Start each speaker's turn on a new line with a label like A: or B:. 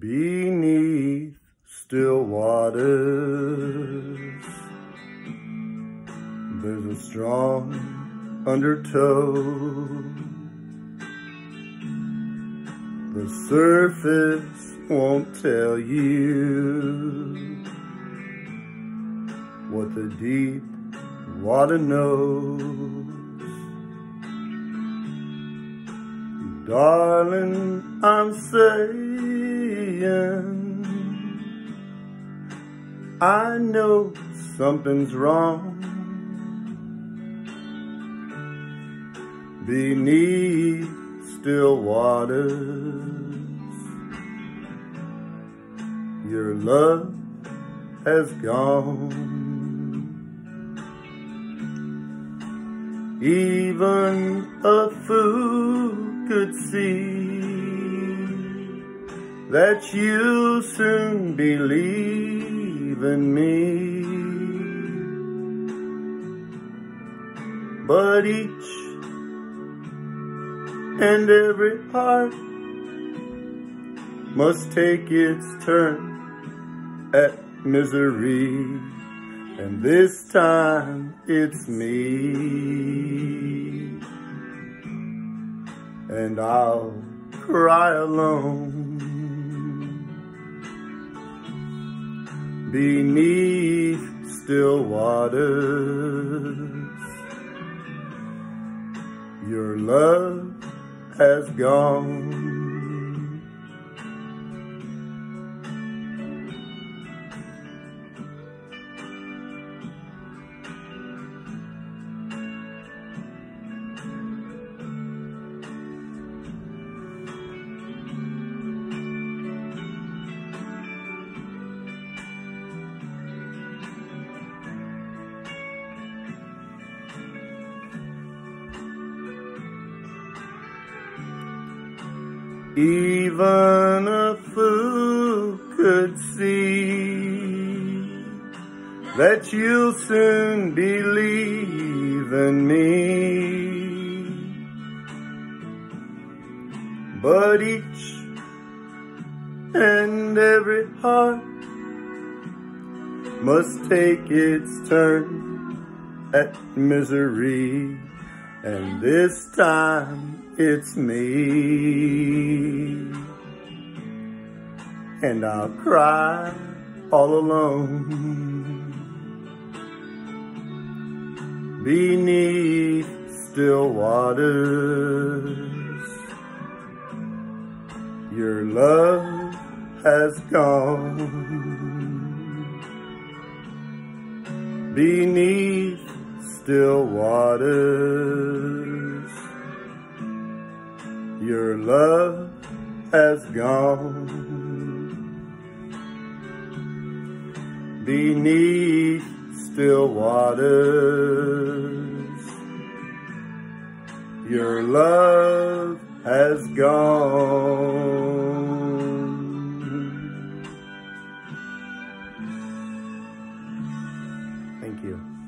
A: beneath still waters. There's a strong undertow. The surface won't tell you what the deep water knows. Darling, I'm saying, I know something's wrong. Beneath still waters, your love has gone. Even a fool could see that you'll soon believe in me. But each and every heart must take its turn at misery. And this time it's me and I'll cry alone beneath still waters. Your love has gone. Even a fool could see that you'll soon believe in me. But each and every heart must take its turn at misery. And this time it's me. And I'll cry all alone beneath still waters. Your love has gone beneath still waters your love has gone beneath still waters. Your love has gone. Thank you.